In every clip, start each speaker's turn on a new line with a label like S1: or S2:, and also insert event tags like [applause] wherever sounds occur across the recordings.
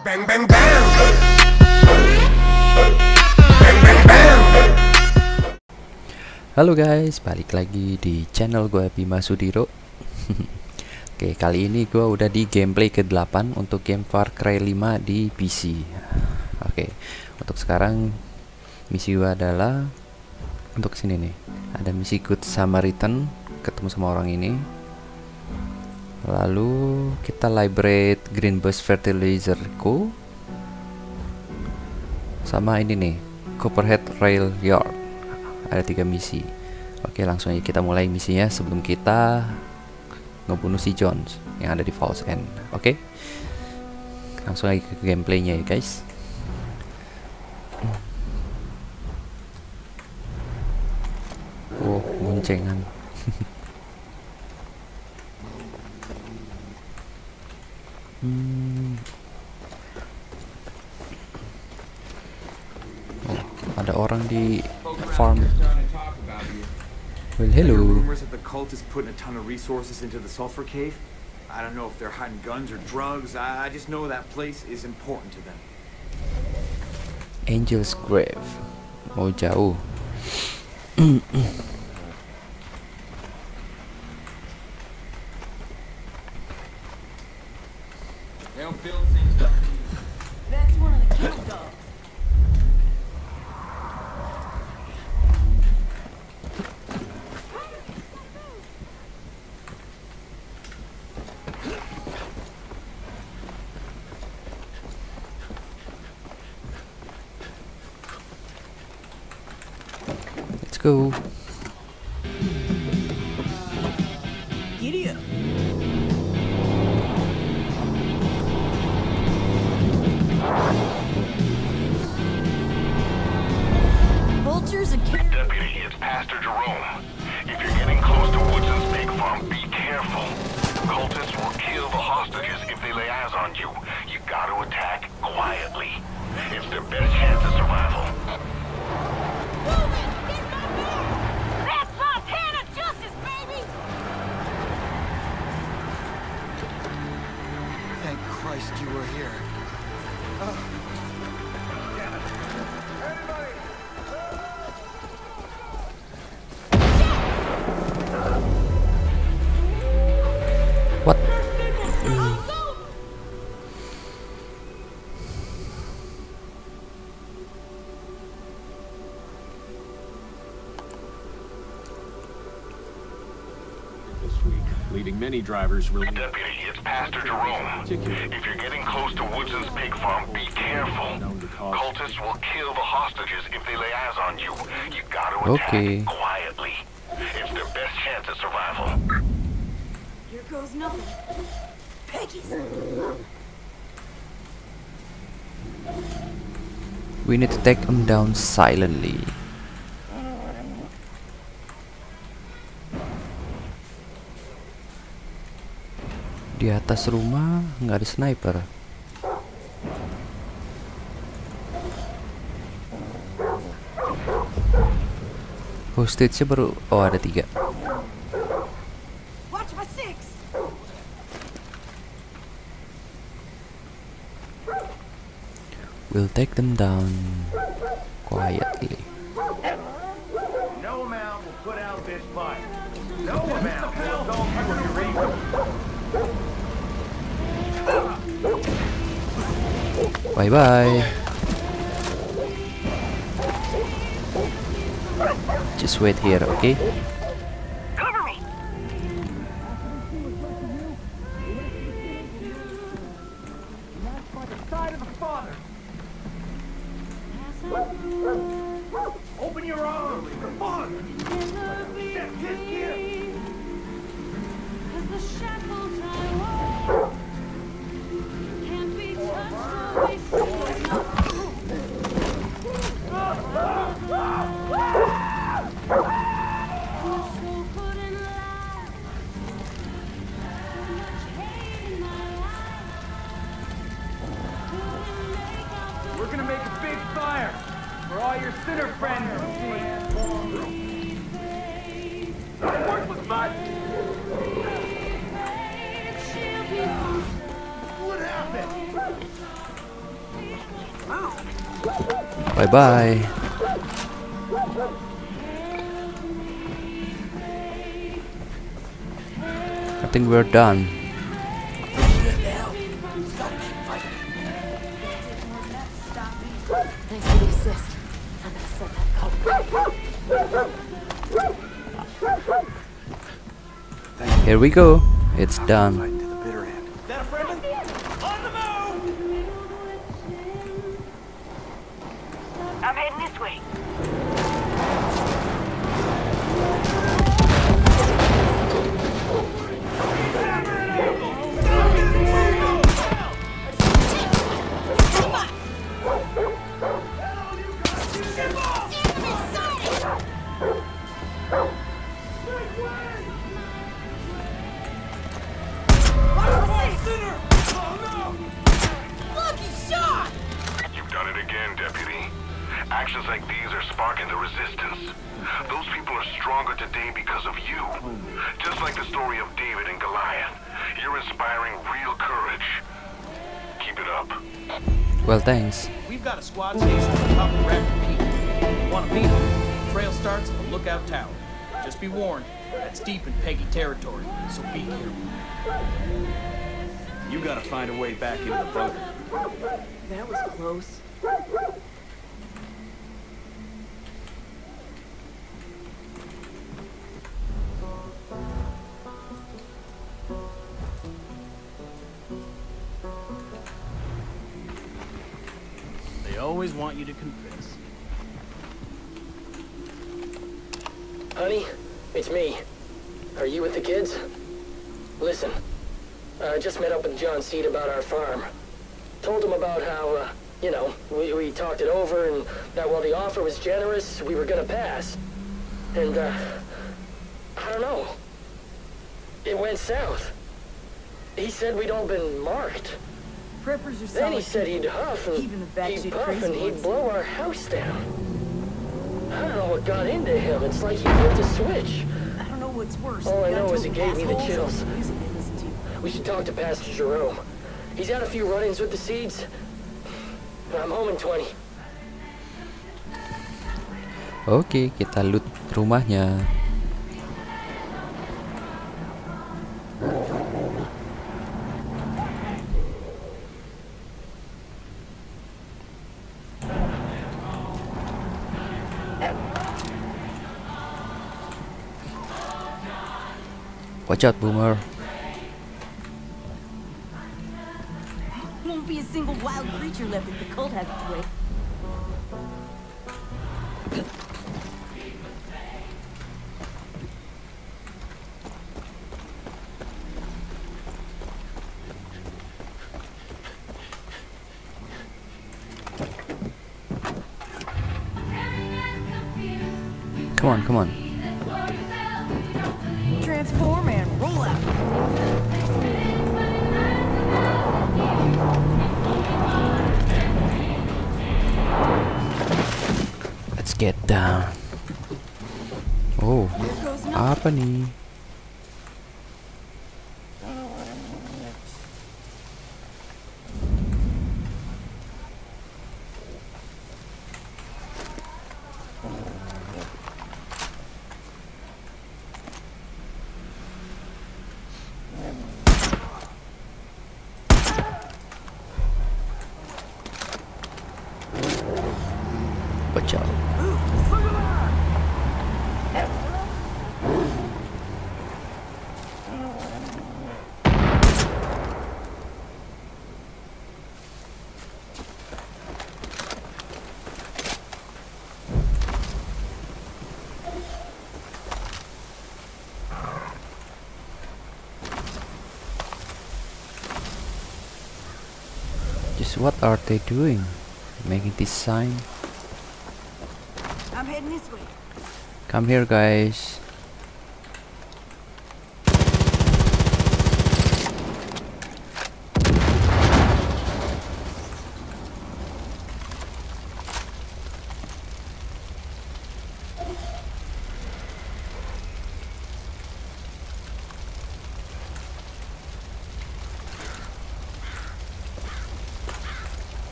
S1: Bang bang bang. Bang bang bang.
S2: Halo guys, balik lagi di channel gue Bima Sudiro [laughs] Oke, kali ini gue udah di gameplay ke-8 untuk game Far Cry 5 di PC Oke, untuk sekarang misi gue adalah Untuk sini nih, ada misi Good Samaritan Ketemu sama orang ini Lalu kita liberate Green Bus Fertilizer Co Sama ini nih, Copperhead Rail Yard. Ada tiga misi. Oke langsung aja kita mulai misinya sebelum kita ngebunuh si Jones yang ada di Falls End. Oke? Langsung aja ke gameplaynya ya guys. Oh goncengan oh, ada orang di farm well hello
S3: Rumors that the cult is putting a ton of resources into the sulfur cave. I don't know if they're hiding guns or drugs. I, I just know that place is important to them.
S2: Angel's Grave mau jauh [clears throat]
S3: don't build things up.
S4: That's one of the kill dogs.
S2: let's go
S5: many drivers really
S6: Deputy, it's Pastor Jerome. If you're getting close to Woodson's pig farm, be careful.
S5: known to cause
S6: Cultists will kill the hostages if they lay eyes on you. You gotta attack
S2: Okay.
S6: quietly. It's their best chance of survival.
S4: Here goes nothing. Peggies.
S2: we need to take them down silently di atas rumah nggak ada sniper hostage baru oh ada tiga
S4: Watch my six.
S2: we'll take them down quietly
S3: No amount will put out this fight. No amount
S2: bye bye just wait here okay Bye. I think we're done. Here we go. It's done.
S6: Actions like these are sparking the resistance. Those people are stronger today because of you. Just like the story of David and Goliath. You're inspiring real courage. Keep it up.
S2: Well, thanks.
S5: We've got a squad station on top of Rapid Peak. Want to meet them? Trail starts at the lookout tower. Just be warned, that's deep in Peggy territory, so be careful.
S3: You gotta find a way back into the bunker.
S4: That was close.
S5: You to confess.
S7: Honey, it's me. Are you with the kids? Listen, I just met up with John Seed about our farm. Told him about how, uh, you know, we, we talked it over and that while the offer was generous, we were gonna pass. And, uh, I don't know. It went south. He said we'd all been marked.
S4: Preppers are
S7: Then he
S4: solid
S7: said
S4: people.
S7: he'd huff and
S4: Even the batshit
S7: he'd puff
S4: crazy
S7: and he'd blow our house down. I don't know what got into him. It's like he flipped a switch.
S4: I don't know what's worse.
S7: All I
S4: the
S7: know is
S4: untold
S7: it gave me the chills.
S4: the music they listen to.
S7: We should talk to Pastor Jerome. He's had a few run-ins with the seeds. I'm home in 20.
S2: Oke, kita loot rumahnya. Watch out, Boomer.
S4: Won't be a single wild creature left if the cult has its way.
S2: What are they doing? Making this sign?
S4: I'm heading this way.
S2: Come here, guys.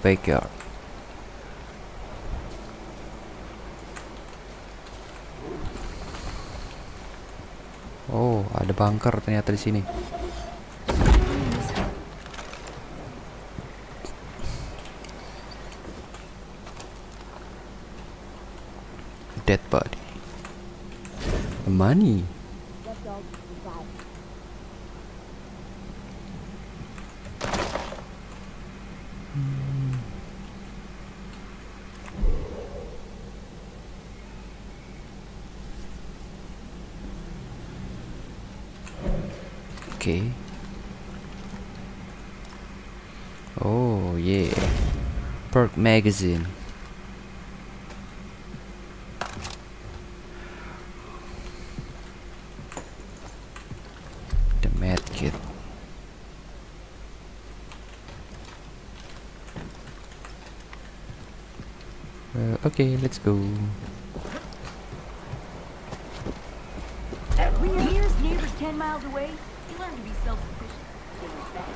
S2: Backyard? Oh, ada bunker ternyata di sini. Dead body. Money. Magazine. The med kit. Uh, okay, let's go.
S4: When your nearest neighbor's 10 miles away, you learn to be self-sufficient. Gain respect.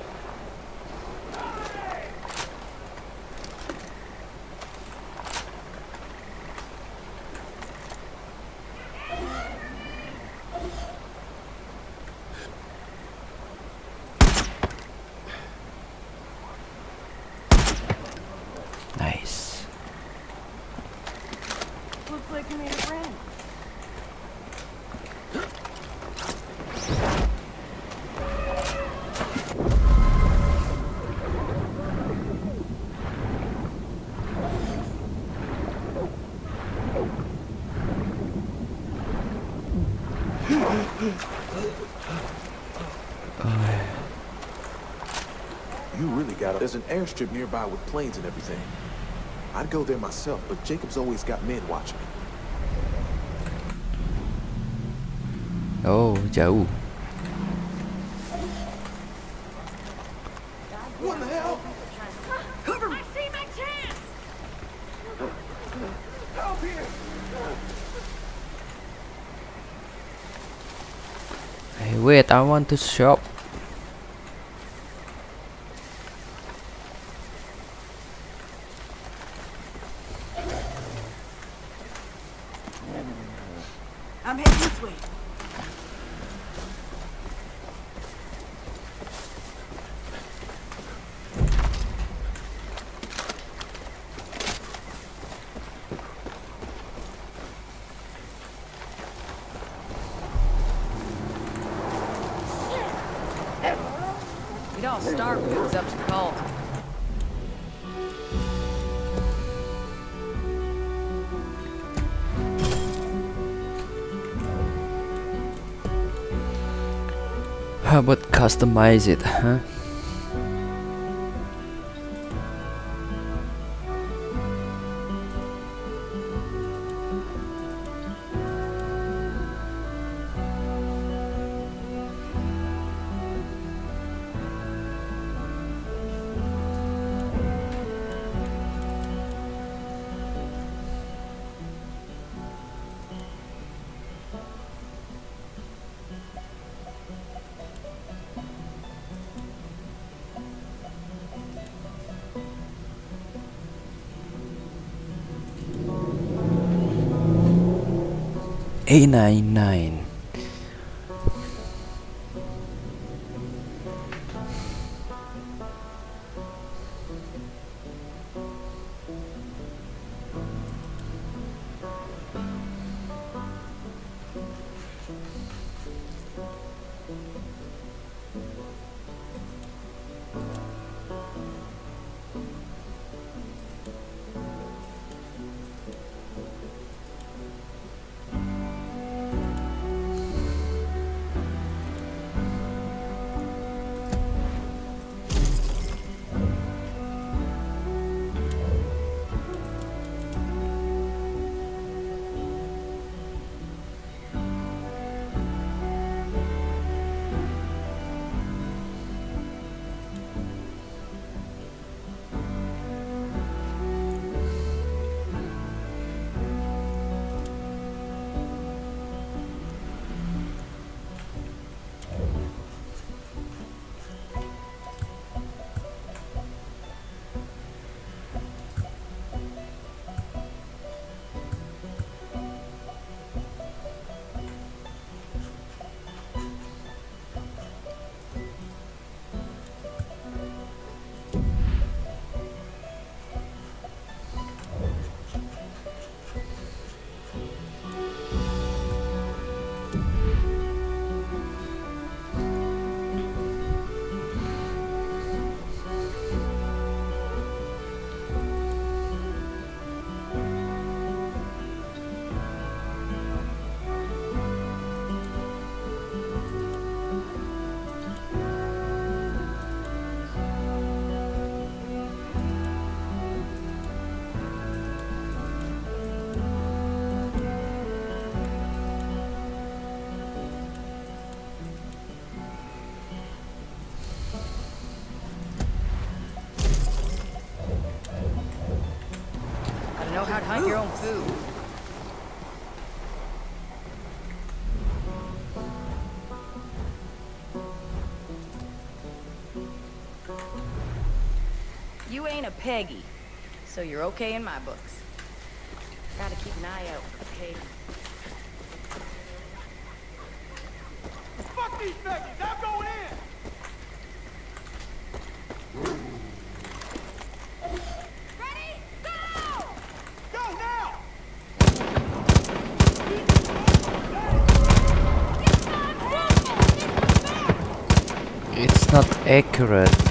S2: Nice.
S4: Looks like you made a friend.
S8: You really got There's an airstrip nearby with planes and everything. I'd go there myself, but Jacob's always got men watching.
S2: Oh, jauh.
S8: What the hell?
S4: Cover me! I see my chance!
S8: Help here!
S2: Hey, wait, I want to shop. Customize it, huh?
S9: 99 not hunt your own food. You ain't a Peggy, so you're okay in my
S10: book. accurate.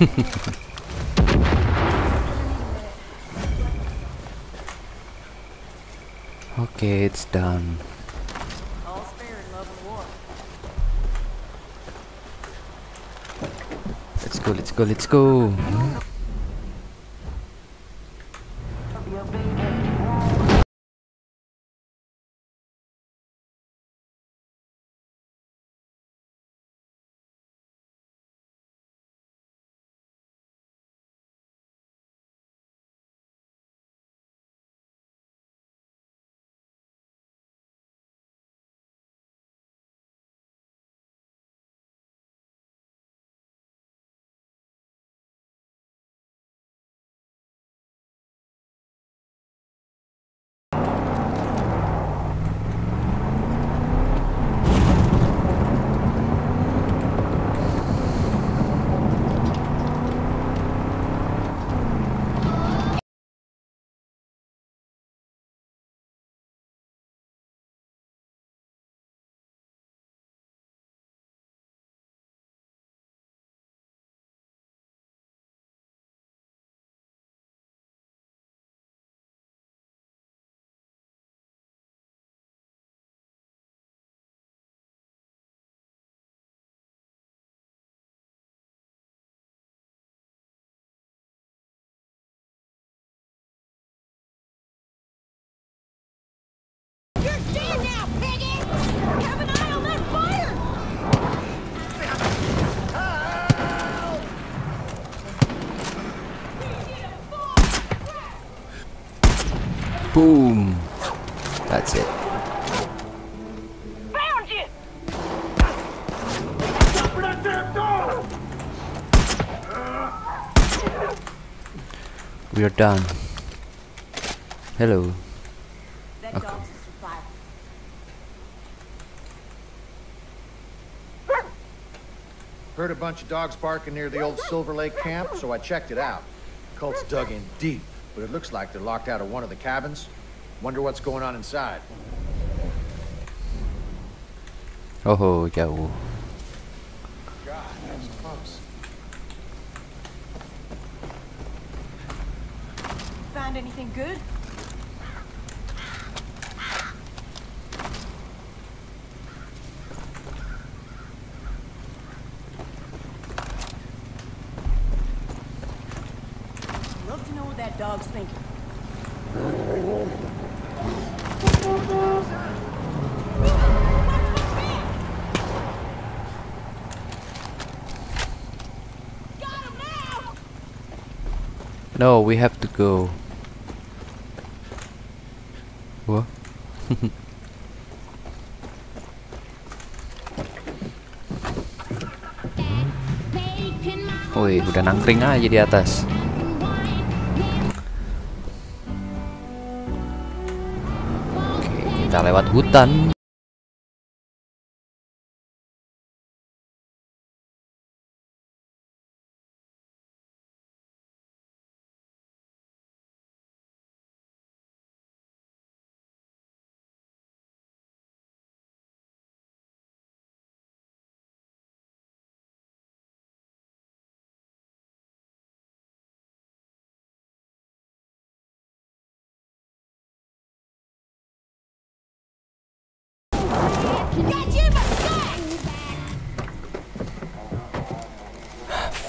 S10: [laughs] okay, it's done. Let's go, let's go, let's go.
S2: Boom. That's it.
S10: Found you!
S2: We're done. Hello.
S4: That
S2: Okay.
S4: dog's a survivor.
S11: Heard a bunch of dogs barking near the old Silver Lake camp, so I checked it out. Cult's dug in deep, but it looks like they're locked out of one of the cabins. Wonder what's going on inside.
S2: Oh, jauh.
S11: God, that's close.
S10: Find anything good? Dog's thinking.
S2: No, we have to go. What? [laughs] Wih, udah nangkring aja di atas. Lewat hutan.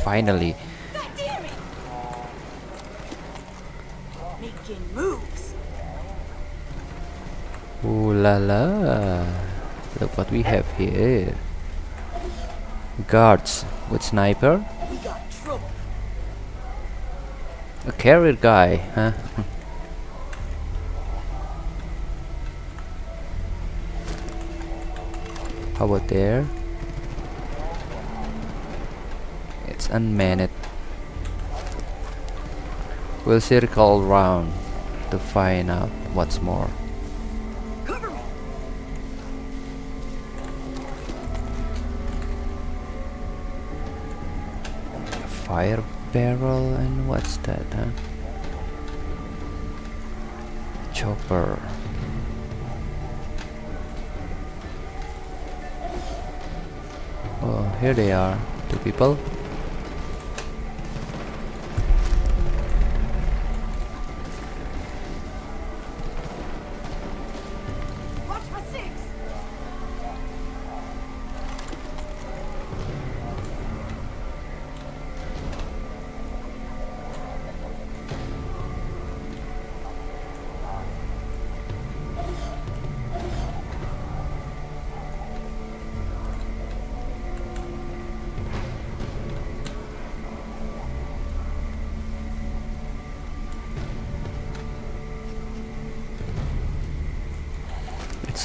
S2: Finally.
S10: Making moves.
S2: Ooh la la. Look what we have here. Guards with sniper.
S10: We got trouble.
S2: A carrier guy, huh? How about there? It's unmanned. We'll circle around to find out what's more. Fire barrel and what's that, huh? Chopper. Oh, here they are. Two people.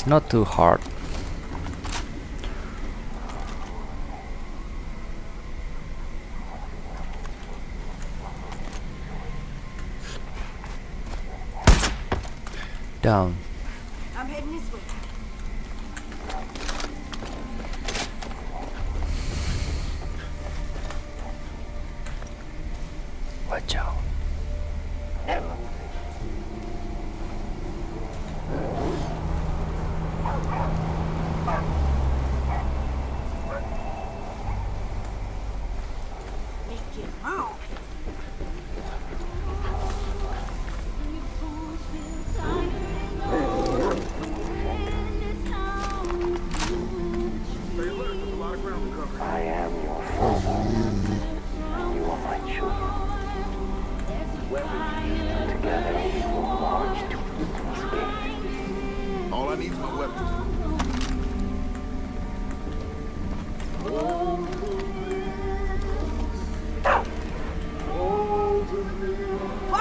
S2: Not too hard. Down.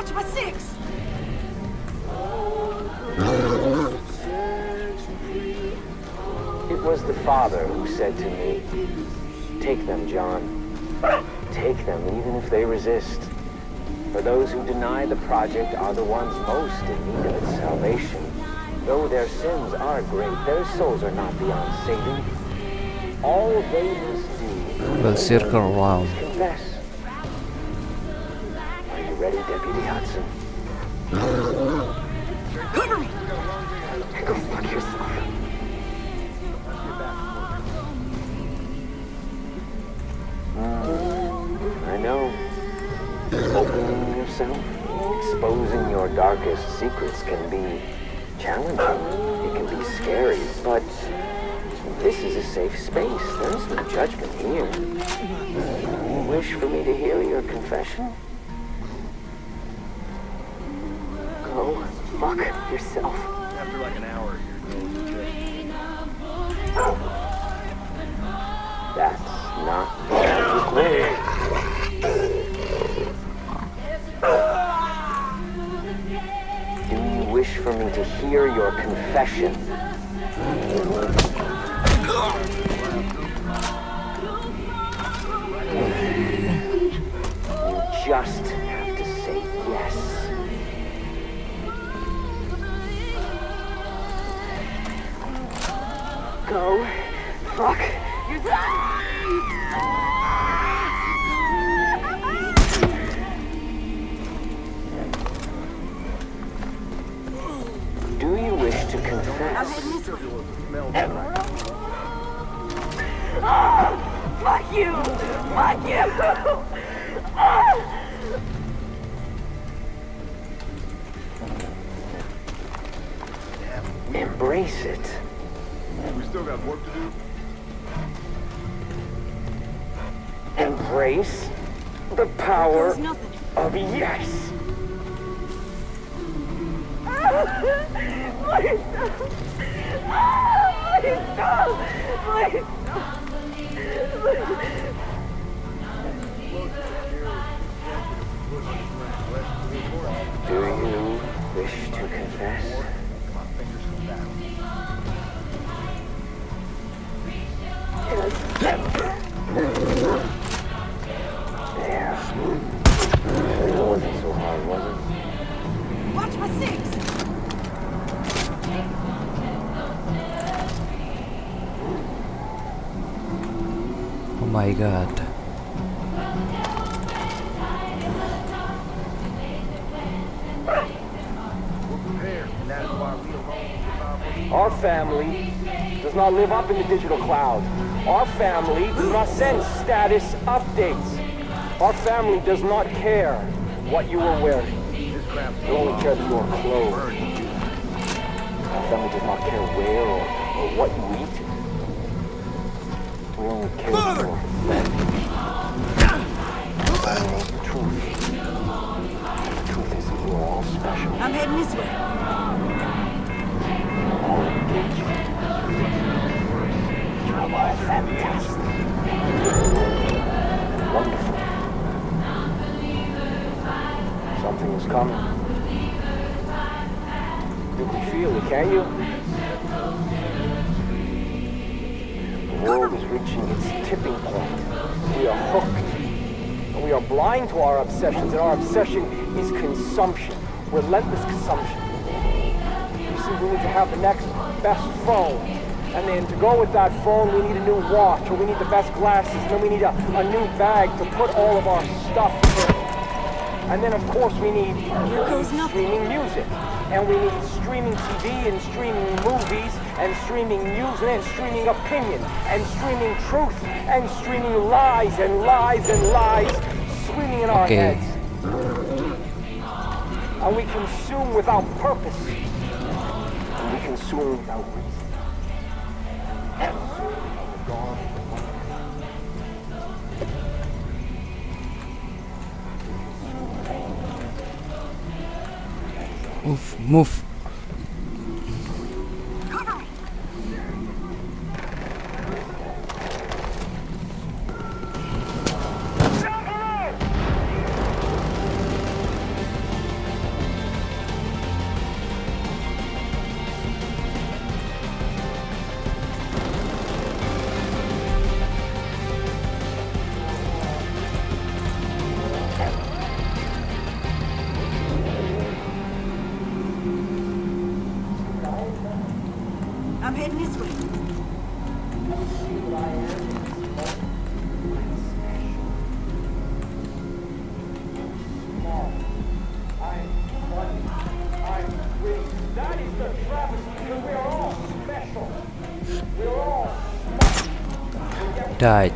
S10: Watch my
S2: six! It
S10: was the
S12: father who said to me, Take them, John. Take them, even if they resist. For those who deny the project are the ones most in need of its salvation. Though their sins are great, their souls are not beyond saving. All they must do...
S2: The circle
S12: round. Confess
S10: Cover me!
S12: Go fuck yourself. Mm, I know. Opening yourself, exposing your darkest secrets can be challenging. It can be scary, but this is a safe space. There's no judgment here. You wish for me to hear your confession? Fuck yourself.
S5: After like an hour, you're going to.
S12: That's not the magic. Do you wish for me to hear your confession? You just Go. Fuck. Do you wish to confess?
S10: Fuck you! Fuck you!
S12: Embrace it.
S5: We still got work to do.
S12: Embrace the power of yes.
S10: Please stop! Please stop! Please
S12: Do you wish to confess?
S2: Oh my god.
S12: Our family does not live up in the digital cloud. Our family does not send status updates. Our family does not care what you are wearing. We only care that you are clothed. Our family does not care where or, or what you eat. We only care that you are fed. We know the truth. The truth is that you are all special.
S10: I'm heading this way.
S12: all engaged. You are all fantastic. Wonderful. Something is coming. You can feel it, can't you? The world is reaching its tipping point. We are hooked. And we are blind to our obsessions, and our obsession is consumption. Relentless consumption. You see, we need to have the next best phone. And then to go with that phone, we need a new watch, or we need the best glasses, and then we need a, a new bag to put all of our stuff in. And then, of course, we need streaming music. And we need streaming TV and streaming movies and streaming news and streaming opinion and streaming truth and streaming lies and lies and lies streaming in our
S2: Okay.
S12: heads. And we consume without purpose. And we consume without reason.
S2: Move, move. Died. [laughs]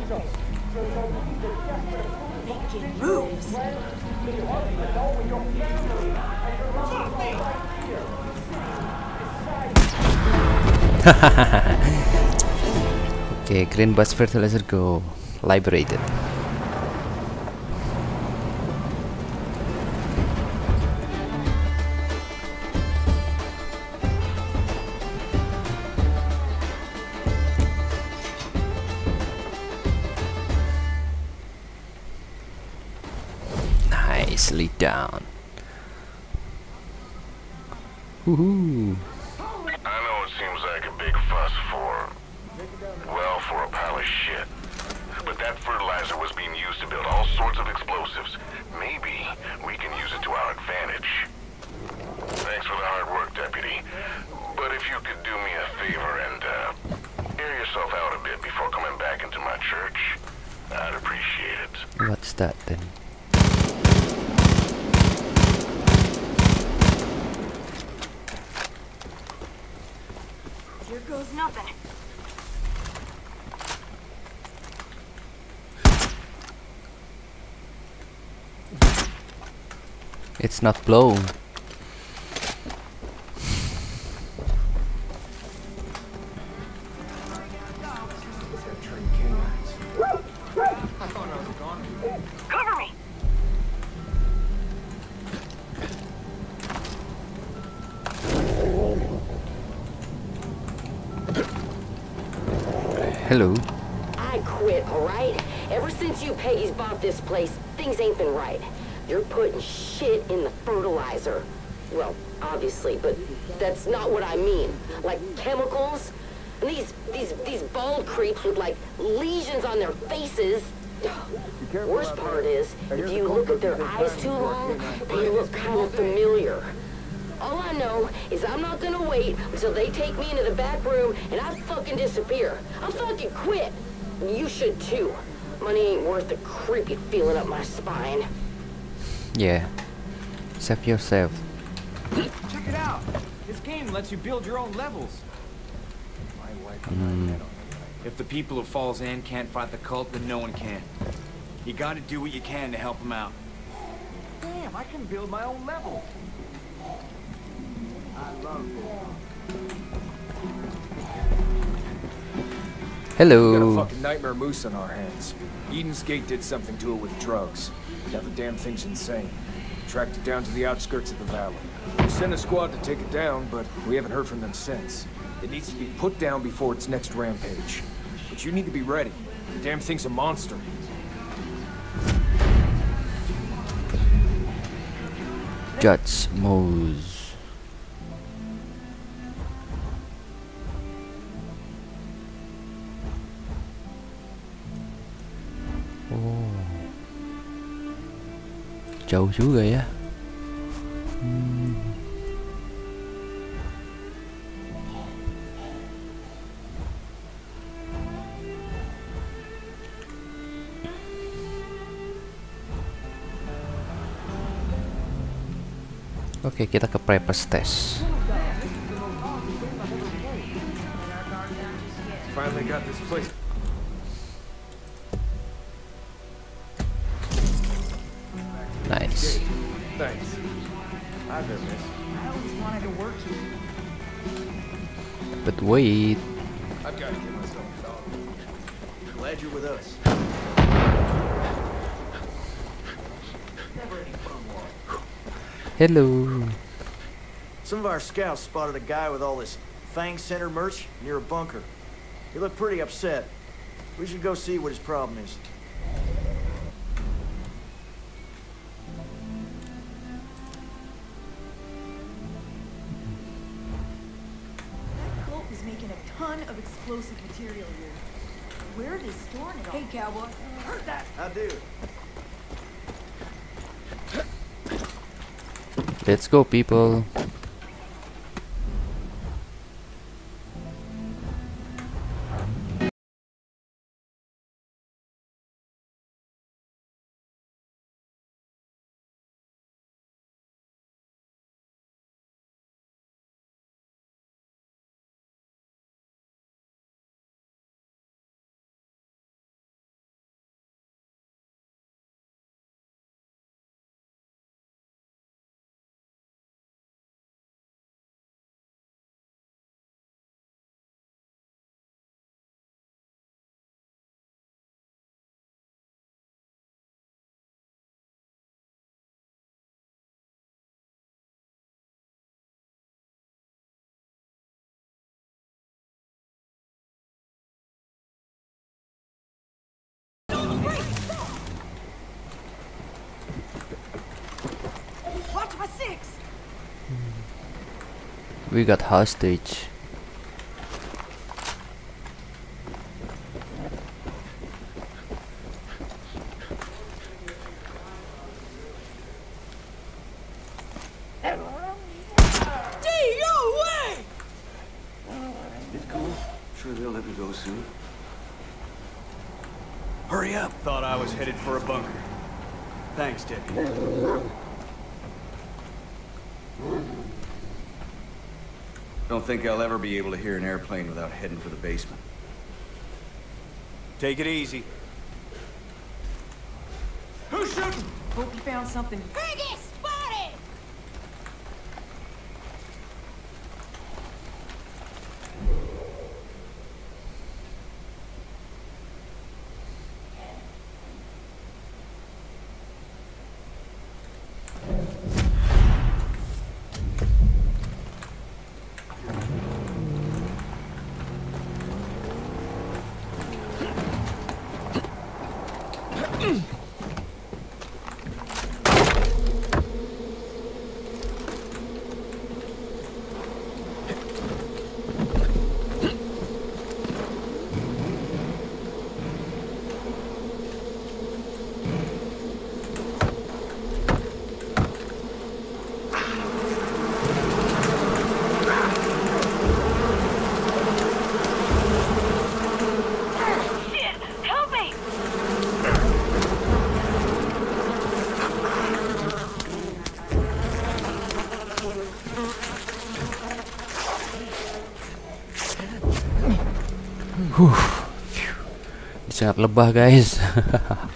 S2: Okay, green bus fertilizer go liberated. Nicely done. Woohoo!
S6: I know it seems like a big fuss for, well, for a pile of shit. But that fertilizer was being used to build all sorts of explosives. Maybe we can use it to our advantage. Thanks for the hard work, Deputy. But if you could do me a favor and, uh, air yourself out a bit before coming back into my church, I'd appreciate it.
S2: What's that then?
S4: Here goes nothing.
S2: It's not blown. Hello.
S7: I quit, all right? Ever since you Peggies bought this place, things ain't been right. You're putting shit in the fertilizer. Well, obviously, but that's not what I mean. Like chemicals. And these these these bald creeps with like lesions on their faces. Worst part is, if you look at their eyes too long, they look kind of familiar. All I know is I'm not gonna wait until they take me into the back room and I fucking disappear. I'm fucking quit. You should too. Money ain't worth the creepy feeling up my spine.
S2: Yeah. Save yourself.
S3: Check it out. This game lets you build your own levels.
S2: Mm.
S3: If the people of Falls End can't fight the cult, then no one can. You gotta do what you can to help them out. Damn, I can build my own level. I love it. Hello.
S5: We got a fucking nightmare moose on our hands. Eden's Gate did something to it with drugs. Now the damn thing's insane. Tracked it down to the outskirts of the valley. We sent a squad to take it down, but we haven't heard from them since. It needs to be put down before its next rampage. But you need to be ready. The damn thing's a monster.
S2: Judge Moose. Jauh juga ya. Hmm. Oke, kita ke prepes test.
S5: Finally got this place.
S2: Wait.
S5: I've got to get myself a dog.
S11: Glad you're with us.
S2: Hello.
S11: Some of our scouts spotted a guy with all this Fang Center merch near a bunker. He looked pretty upset. We should go see what his problem is.
S2: Let's go, people. We got hostage.
S3: It's cool. Sure they'll let me go soon. Hurry up.
S4: Thought I was headed for a bunker. Thanks, Deputy.
S3: Don't think I'll ever be able to hear an airplane without heading for the basement.
S4: Take it easy.
S10: Who's shooting? Hope you found something.
S2: Sangat lebah guys. [laughs]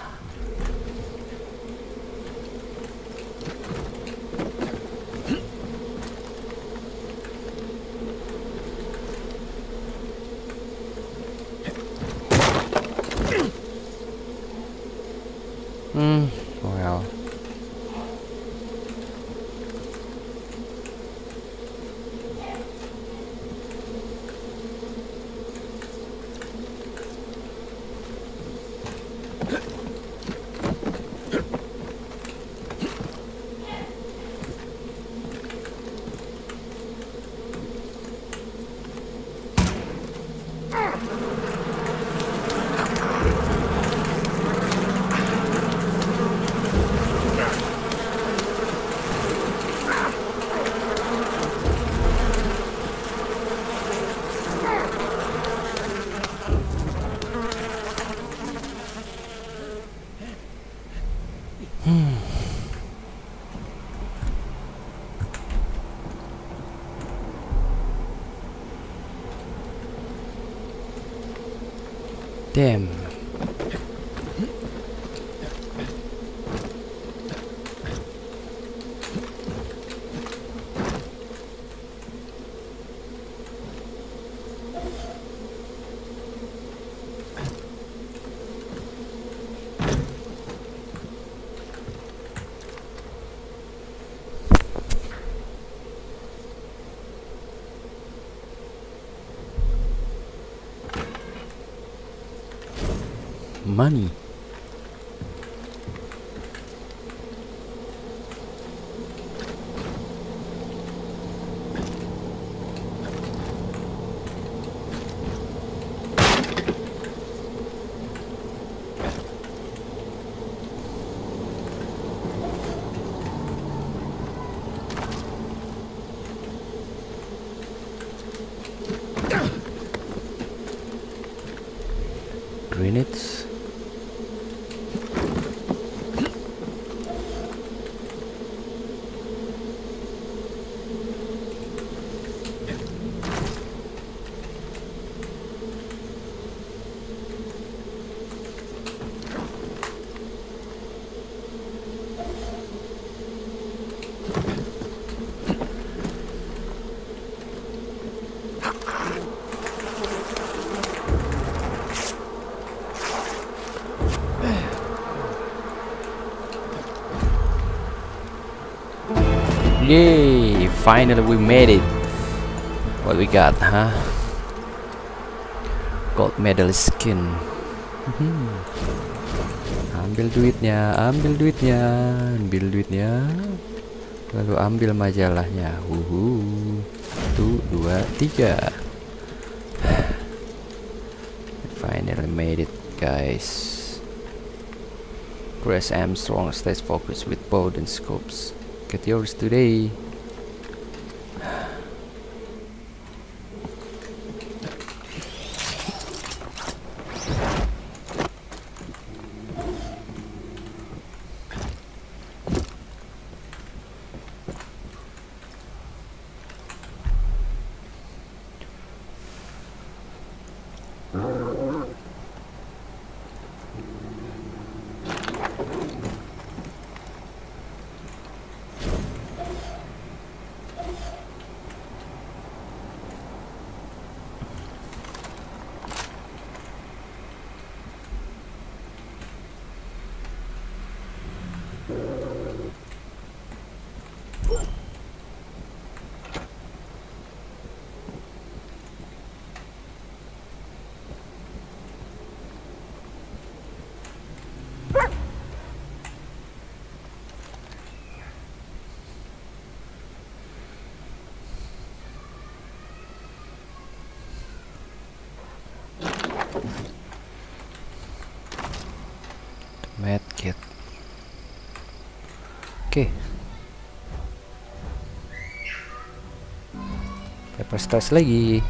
S2: Money. Yay! Finally we made it. What we got, huh? Gold medal skin. Mhm. Ambil duitnya, ambil duitnya, ambil duitnya. Lalu ambil majalahnya. Uhu. Satu, dua, tiga. [sighs] Finally made it, guys. Chris Armstrong stays focused with bow and scopes. Get yours today. Medkit. Oke. Paper stress lagi.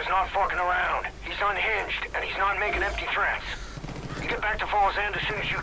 S13: Is not fucking around. He's unhinged, and he's not making empty threats. You get back to Falls End as soon as you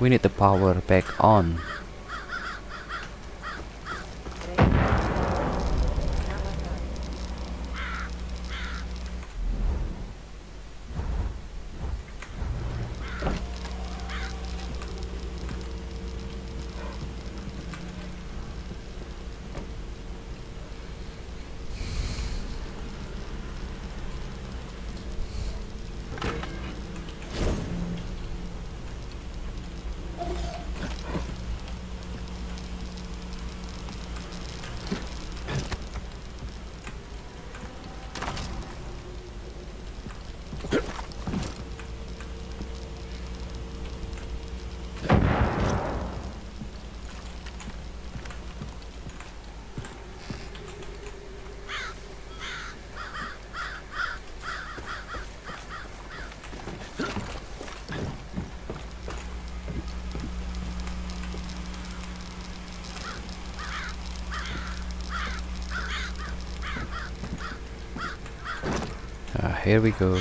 S2: We need the power back on. Here we go.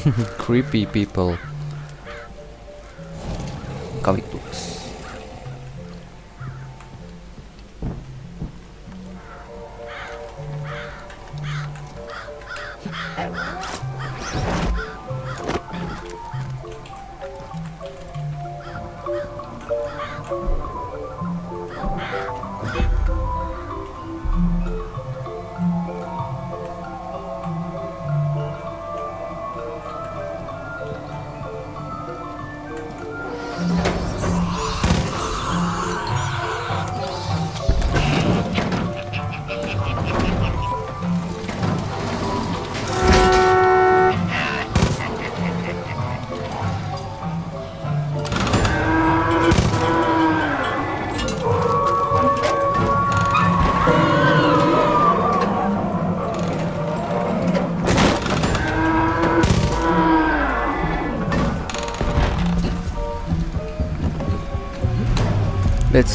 S2: [laughs] Creepy people. Comic books.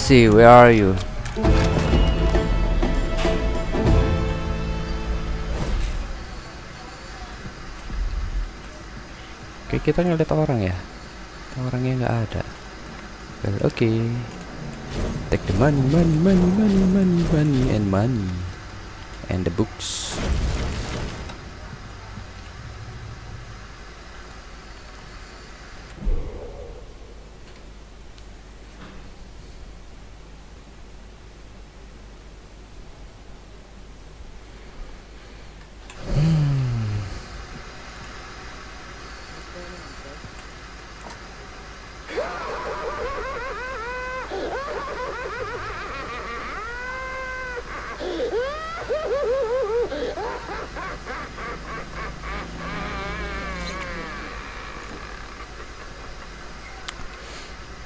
S2: See, where are you? Oke, kita ngeliat orang ya. Orangnya nggak ada. Well, oke. Take the money, money, money, money, money, money, and money, and the books.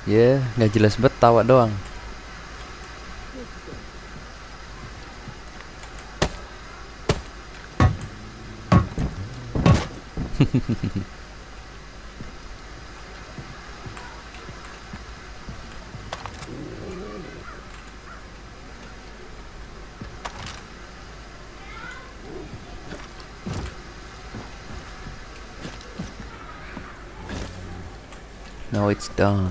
S2: Ya, nggak jelas bet tawa doang. [laughs] Now it's done.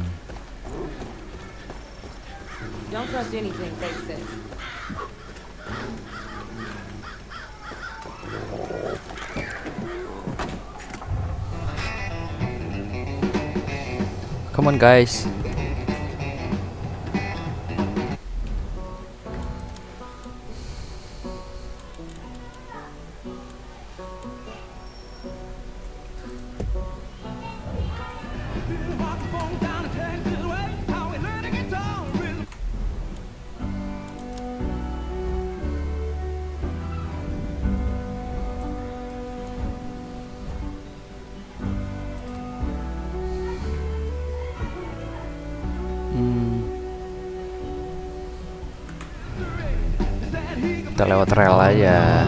S2: Come on, guys. trail aja ya.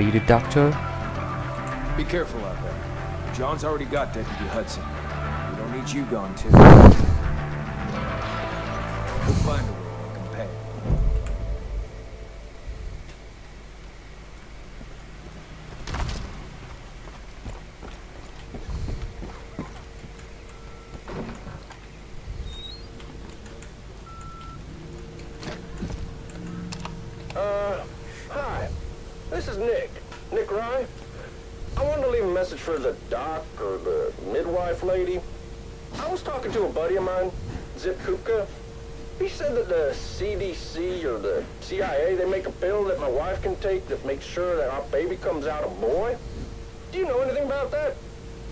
S2: Are you the doctor?
S5: Be careful out there. John's already got Deputy Hudson. We don't need you gone too.
S14: For the doc or the midwife lady. I was talking to a buddy of mine, Zip Kupka. He said that the CDC or the CIA, they make a pill that my wife can take that makes sure that our baby comes out a boy. Do you know anything about that?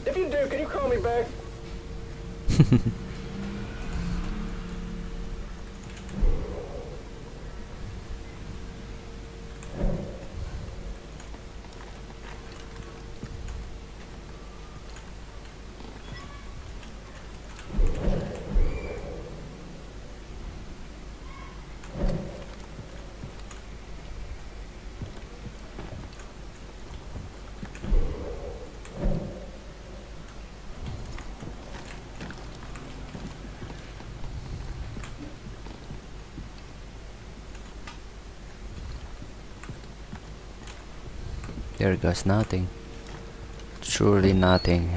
S14: If you do, can you call me back?
S2: There goes nothing. Truly nothing.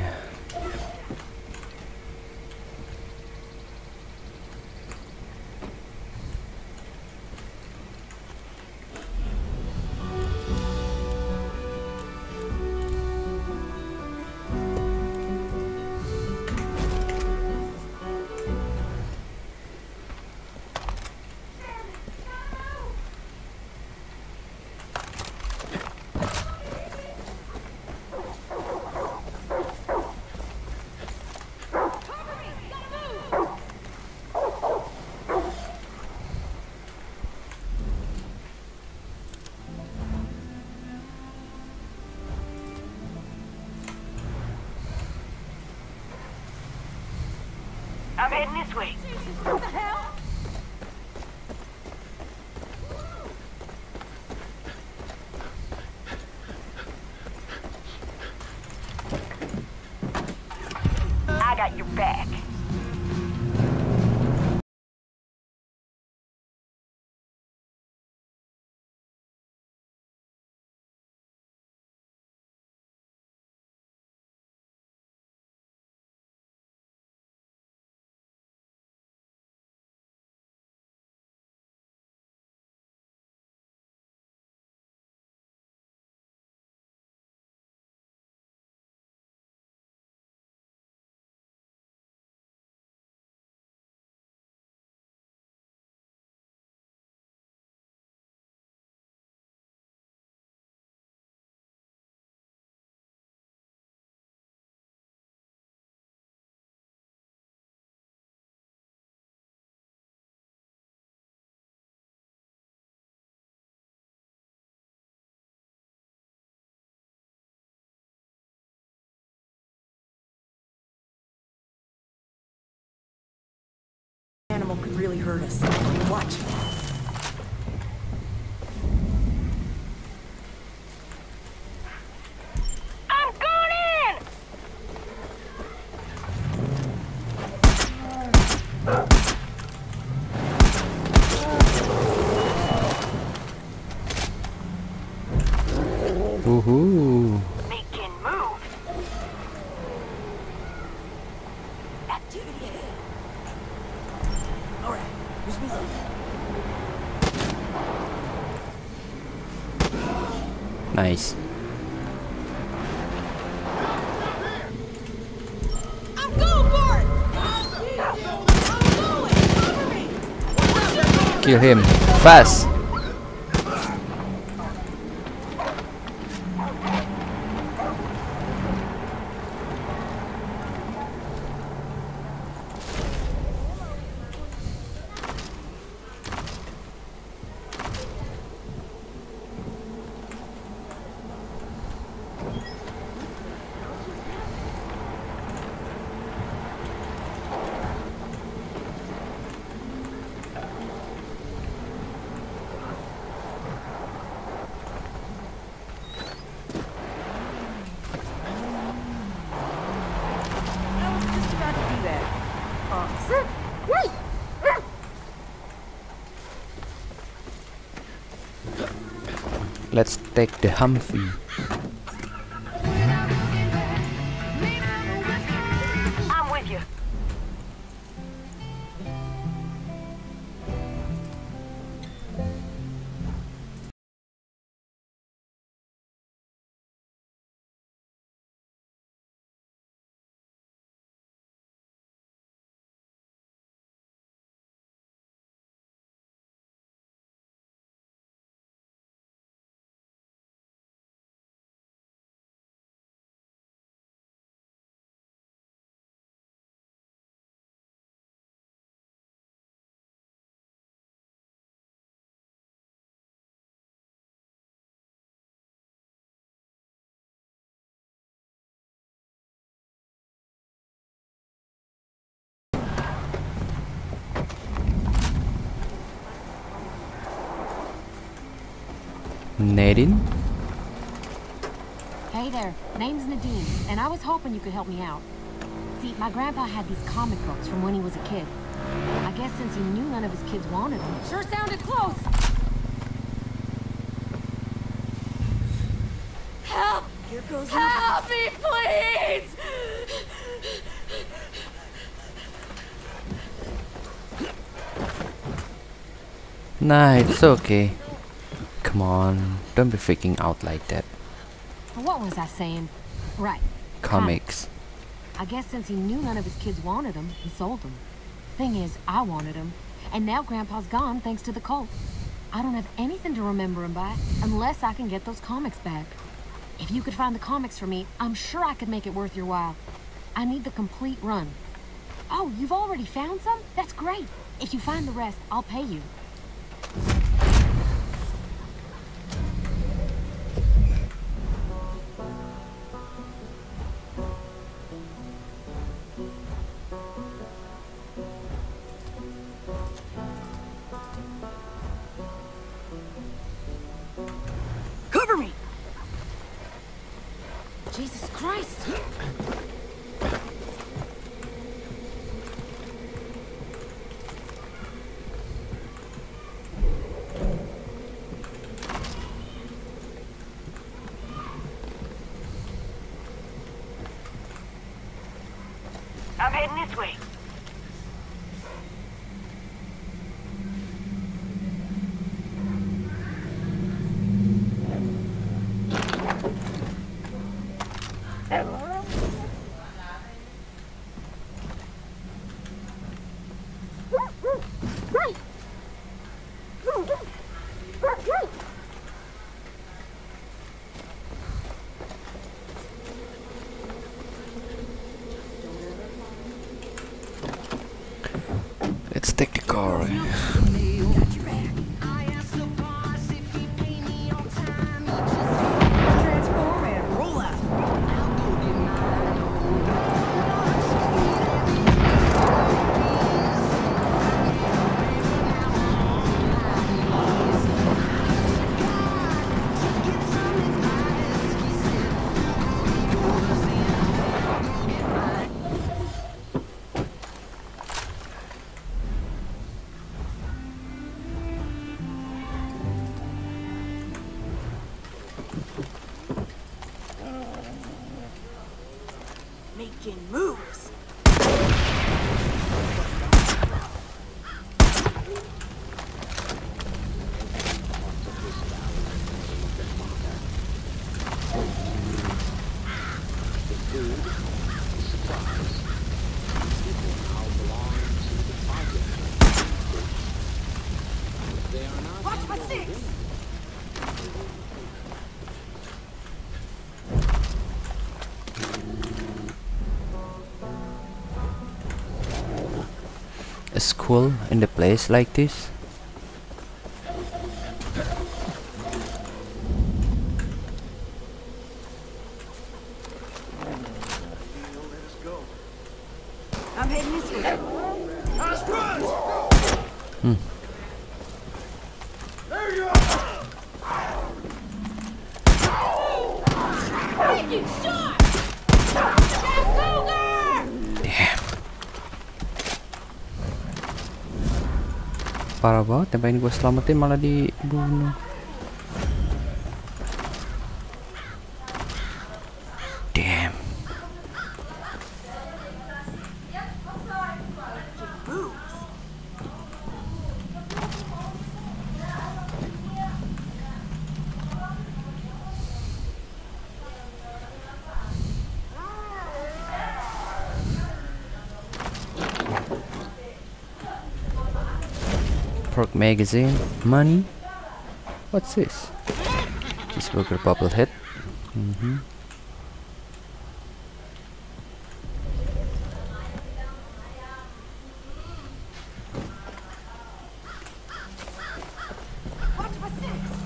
S4: Animal could really hurt us. Watch.
S10: I'm going in!
S2: Woohoo!
S10: Making move.
S4: Activity ahead. All right, wish me luck.
S2: Nice.
S4: I'm going for it!
S2: Kill him. Fast!
S4: I was just about to do that. Officer? Wait!
S2: The Humphrey. Nadine?
S15: Hey there, name's Nadine, and I was hoping you could help me out. See, my grandpa had these comic books from when he was a kid. I guess since he knew none of his kids wanted them. Sure sounded close!
S4: Help! Here goes
S15: Help me, please!
S2: Nah, it's okay. Come on, don't be freaking out like that.
S15: What was I saying? Right.
S2: Comics.
S15: I guess since he knew none of his kids wanted them, he sold them. Thing is, I wanted them. And now Grandpa's gone thanks to the cult. I don't have anything to remember him by unless I can get those comics back. If you could find the comics for me, I'm sure I could make it worth your while. I need the complete run. Oh, you've already found some? That's great. If you find the rest, I'll pay you.
S4: Making
S2: In a place like this? nyobain gue selamatin malah dibunuh. Magazine, money. What's this? Cheeseburger bubblehead. Mm-hmm.
S4: Watch my six.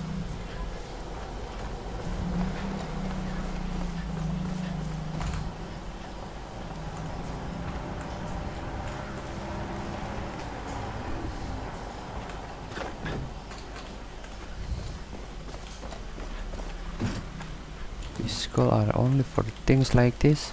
S2: These skull are only for like this.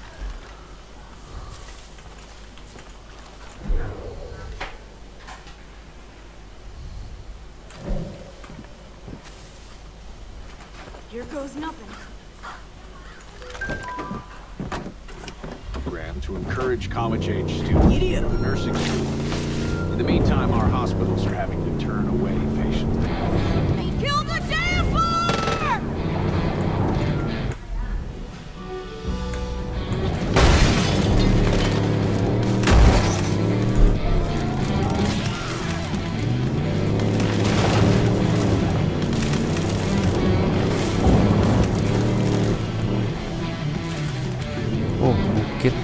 S2: Oh, bukit.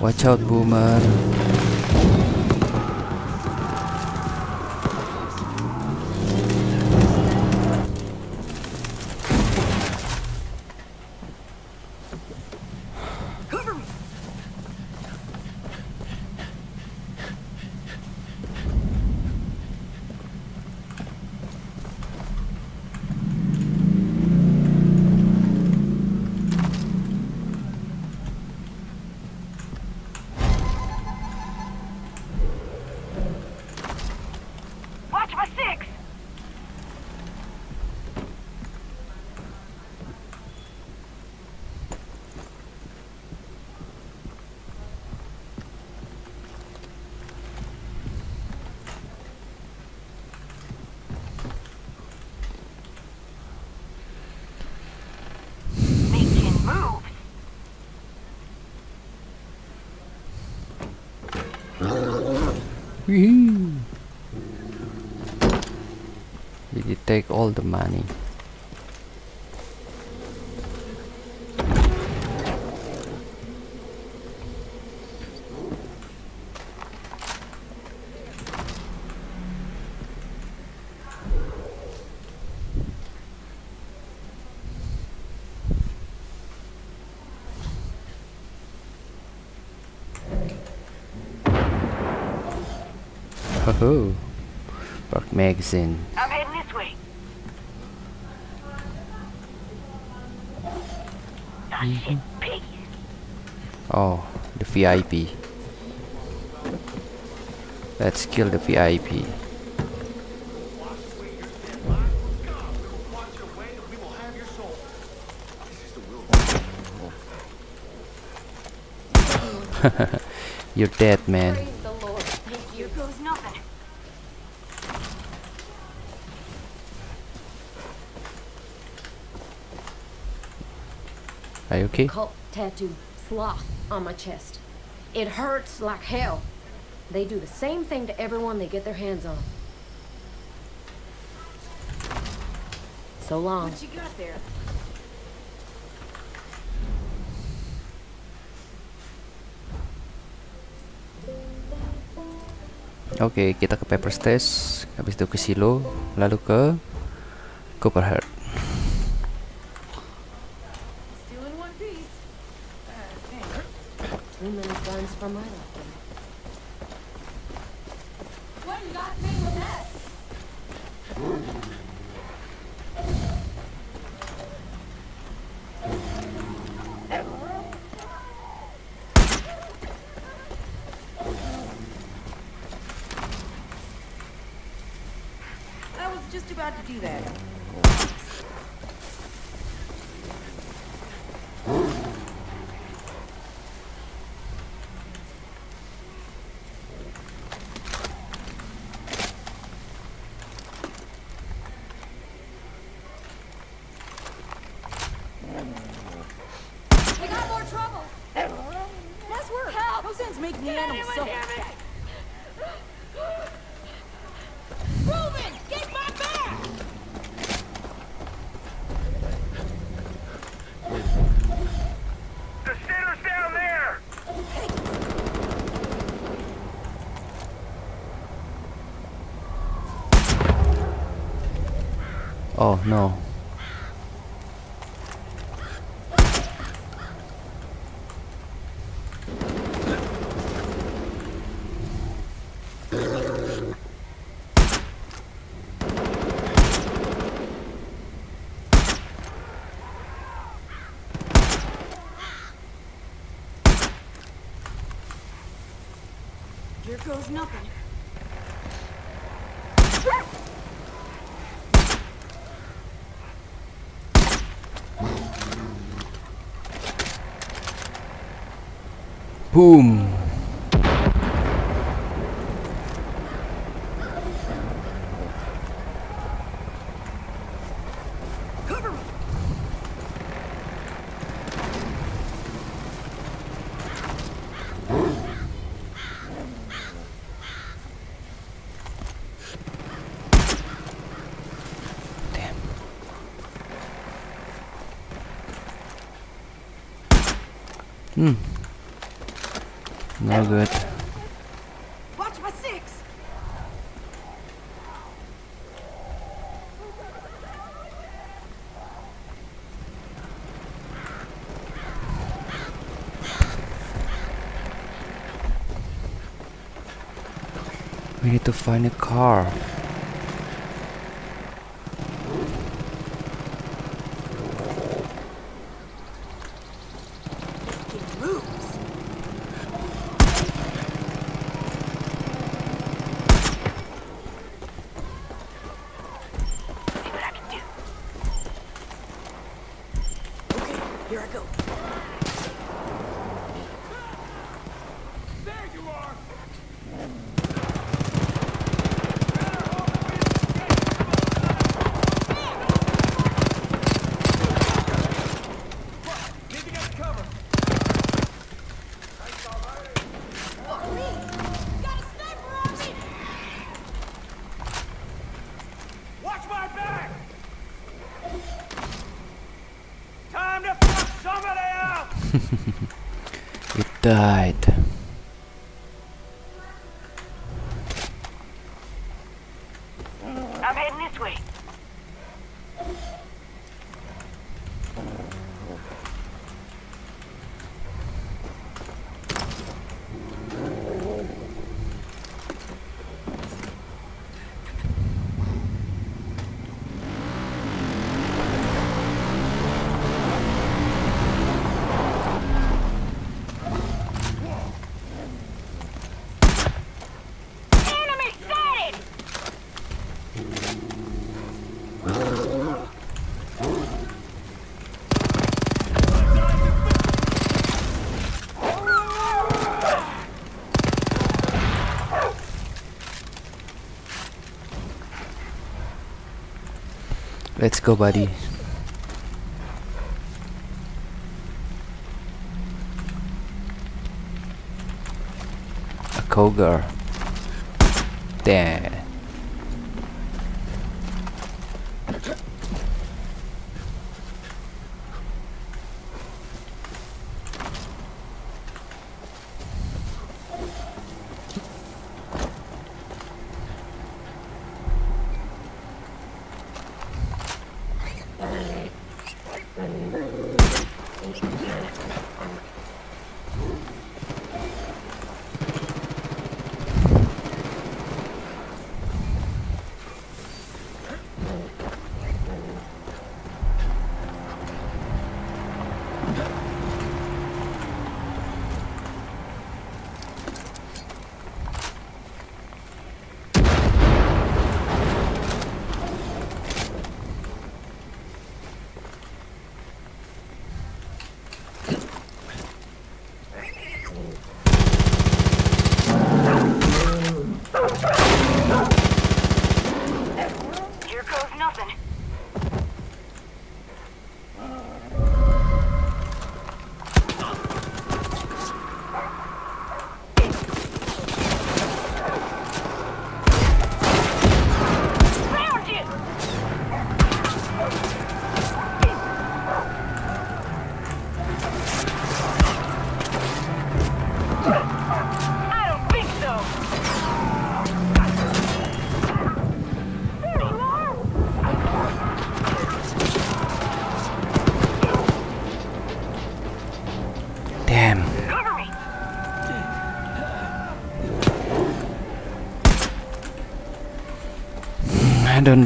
S2: Watch out, boomer. The money? Magazine. Oh, the VIP. Let's kill the VIP. [laughs] You're dead, man. Are you okay?
S15: Cult tattoo, sloth, on my chest. It hurts like hell. They do the same thing to everyone they get their hands on. So long.
S4: What you got there?
S2: Oke, kita ke Prepper Stash, habis itu ke Silo, lalu ke Copperhead.
S4: Still in one piece. Uh, thanks.
S15: Too many guns for my liking.
S4: What you got me with that? I was just about to do that. I got more trouble. Nice work. Help. No sense making the animals suffer. Reuben, get my back!
S6: The sinner's down there!
S2: Oh no.
S4: Here goes nothing.
S2: Boom.
S4: Cover me!
S2: Hmm. No good.
S4: Watch my six!
S2: We need to find a car.
S4: Making moves. See what I can do. Okay, here I go.
S3: There you are! Need to get cover.
S4: Fuck me! Got a sniper on me!
S3: Watch my back! Time to fuck somebody else!
S2: It died.
S10: I'm heading this way. Enemy sighted!
S2: Let's go, buddy. A cougar. Damn.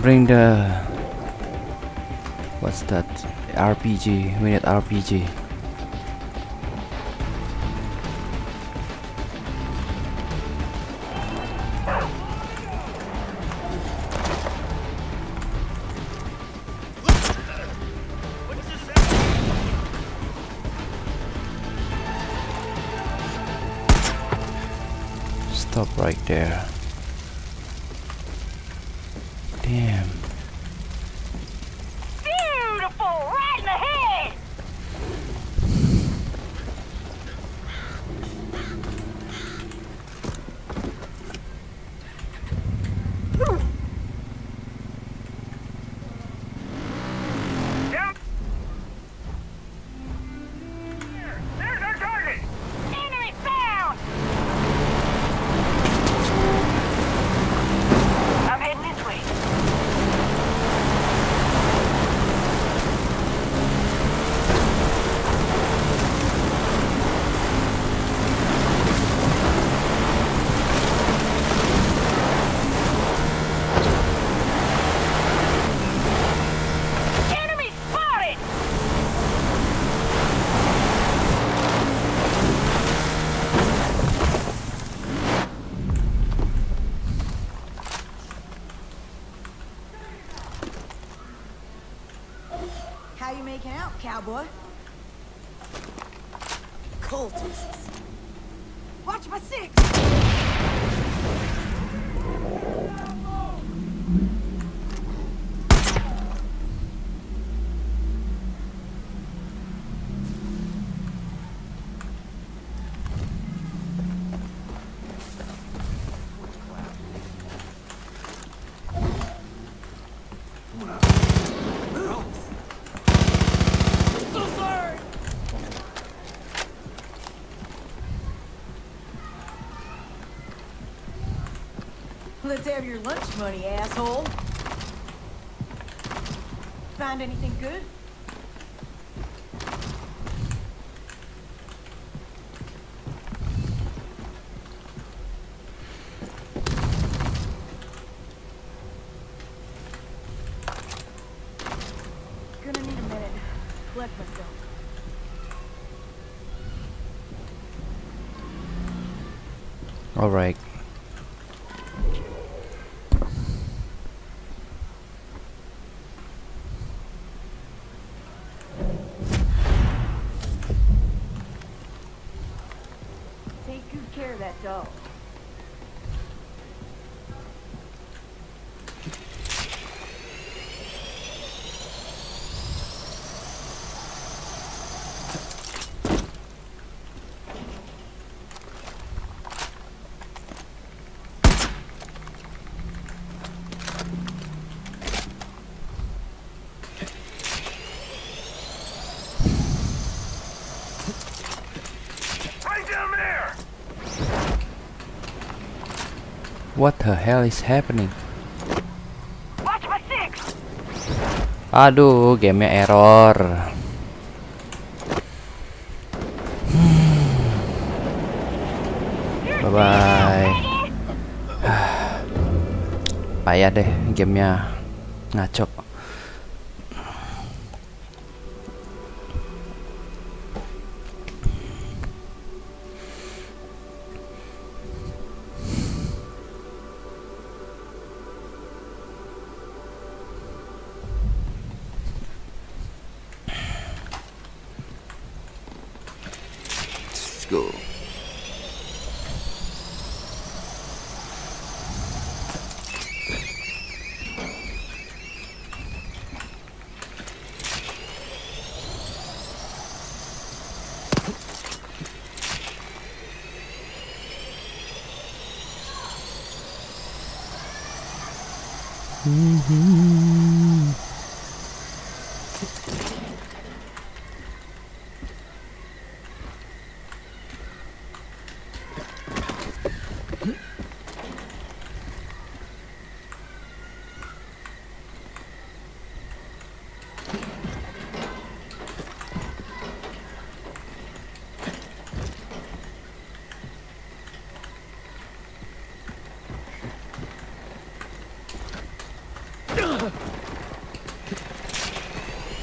S2: Bring the. What's that? RPG. We need RPG.
S4: Money, asshole. Find anything good? Gonna need a minute. Myself.
S2: Alright.
S4: Take
S2: What the hell is happening? Aduh, gamenya error. [sighs] Bye bye. [sighs] Payah deh gamenya ngaco.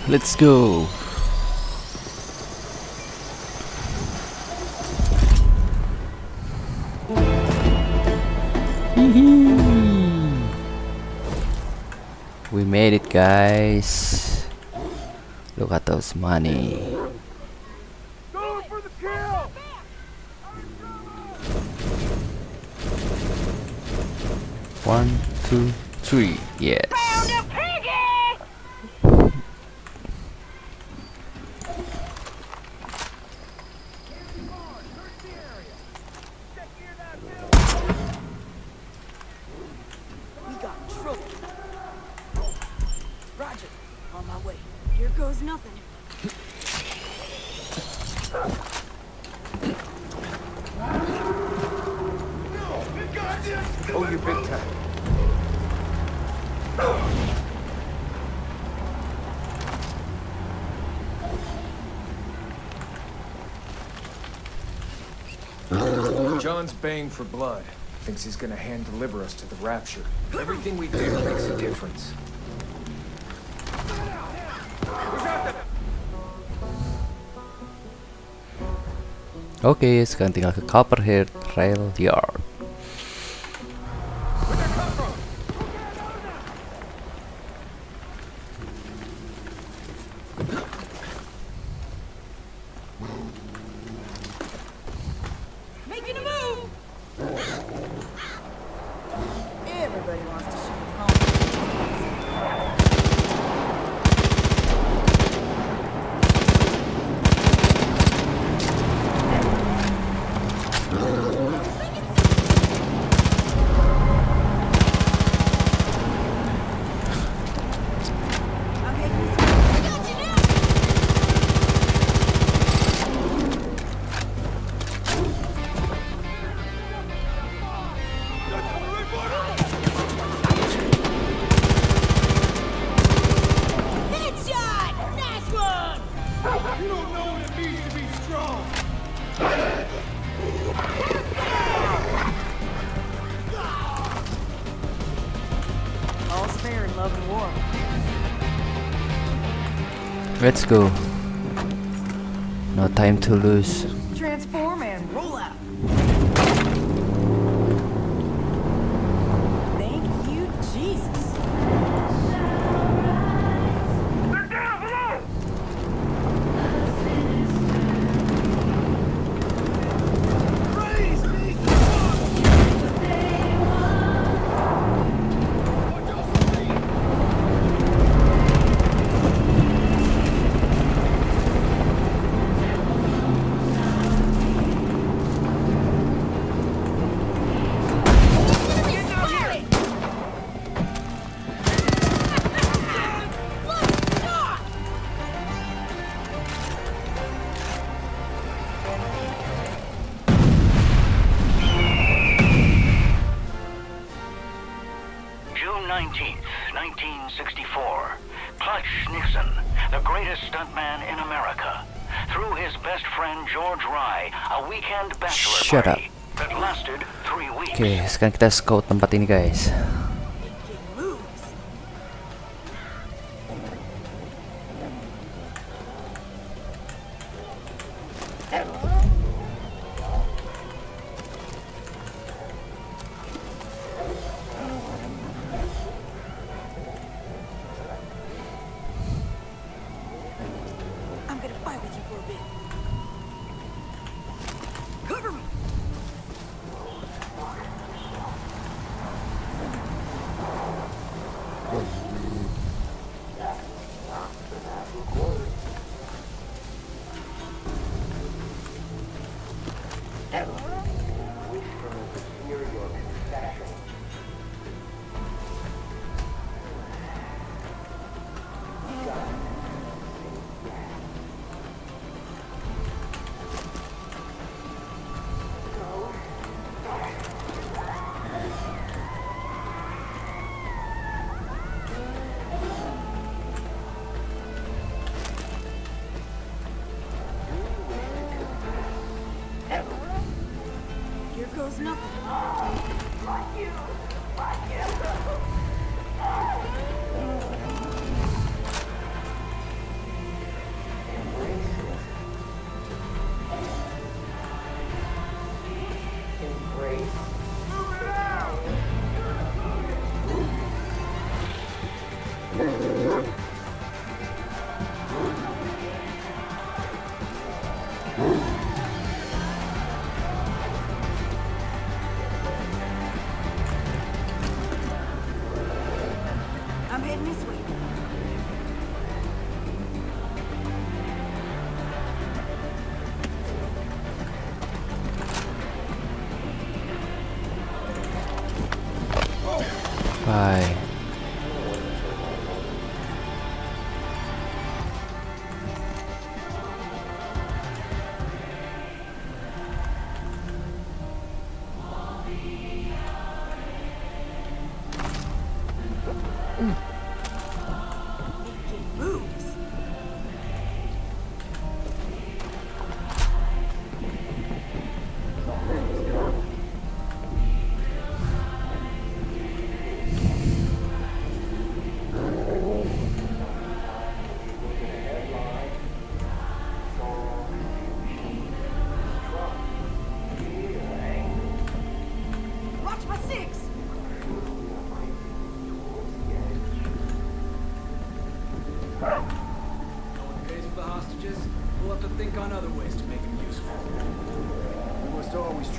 S2: Let's go. We made it, guys. Look at those money. One, two, three. Yes.
S4: We got trouble. Roger. On my way. Here goes nothing.
S5: Oh, you big time. John's baying for blood. Thinks he's gonna hand deliver us to the rapture. Everything we do makes a difference.
S2: Oke, sekarang tinggal ke Copperhead Rail Yard. Let's go. No time to lose.
S16: 1964, Clutch Nixon, the greatest stuntman in America, threw his best friend George Rye a weekend bachelor
S12: Shut
S16: party up. that lasted three weeks.
S12: Okay, sekarang kita scout tempat ini guys.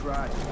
S3: right.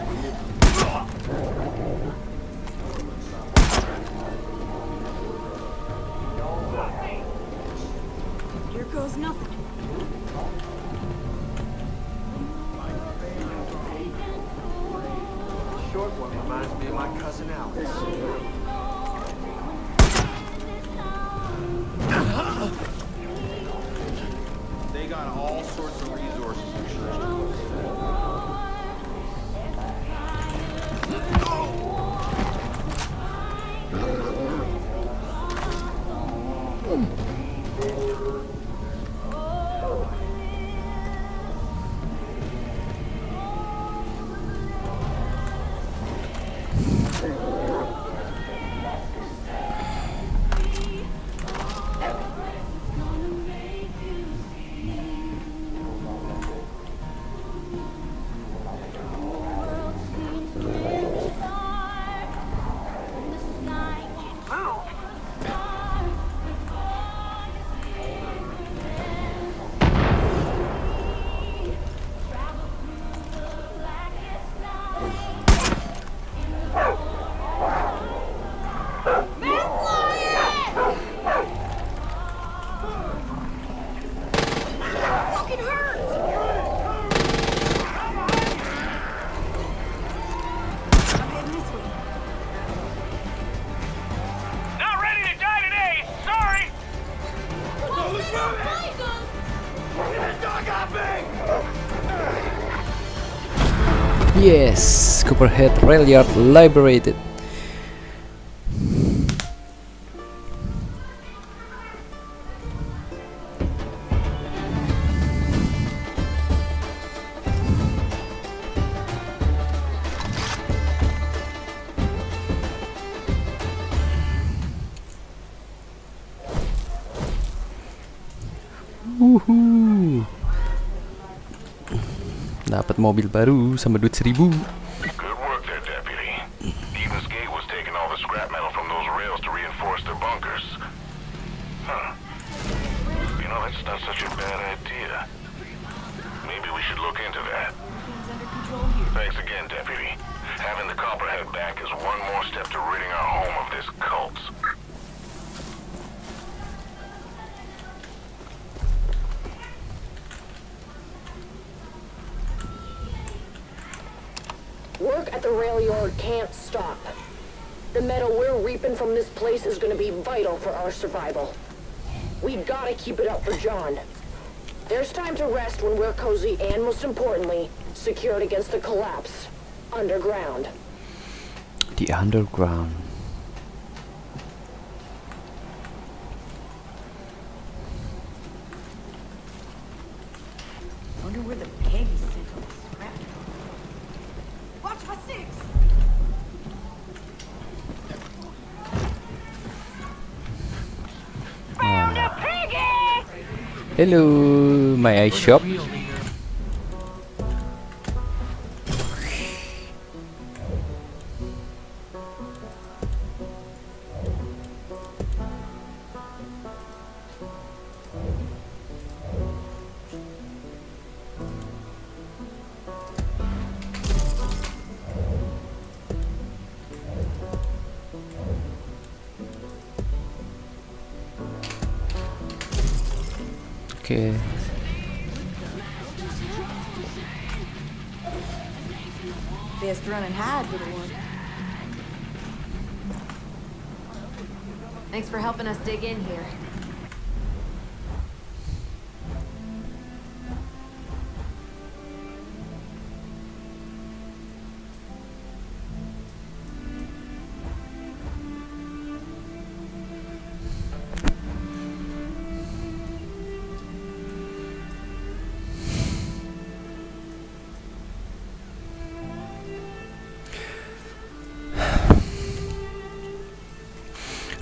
S12: Yes, Copperhead Railyard liberated.
S2: Mobil baru sama duit seribu.
S6: Work
S7: at the rail yard can't stop. The metal we're reaping from this place is gonna be vital for our survival. We gotta keep it up for John. There's time to rest when we're cozy and, most importantly, secured against the collapse. Underground.
S2: The underground. Hello, my eye shop.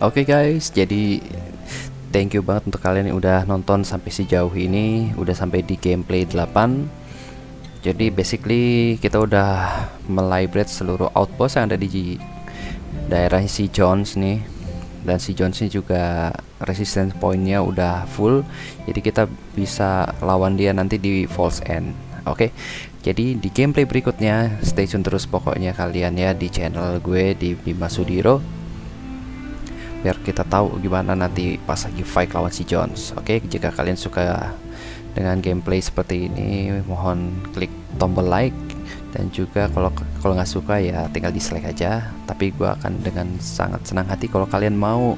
S2: Oke guys, jadi thank you banget untuk kalian yang udah nonton sampai sejauh ini, udah sampai di gameplay 8. Jadi basically kita udah melibrate seluruh outpost yang ada di daerah si Jones nih. Dan si Jones ini juga resistance pointnya udah full. Jadi kita bisa lawan dia nanti di False End. Oke. Jadi di gameplay berikutnya stay tune terus pokoknya kalian ya di channel gue di Bima Sudiro biar kita tahu gimana nanti pas lagi fight lawan si Jones. Oke, jika kalian suka dengan gameplay seperti ini, mohon klik tombol like dan juga kalau kalau nggak suka ya tinggal dislike aja. Tapi gua akan dengan sangat senang hati kalau kalian mau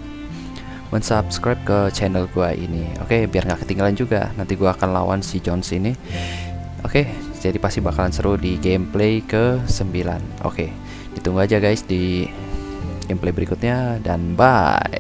S2: mensubscribe ke channel gua ini. Oke, biar nggak ketinggalan juga. Nanti gua akan lawan si Jones ini. Oke, jadi pasti bakalan seru di gameplay ke 9. Oke, ditunggu aja guys di gameplay berikutnya dan bye.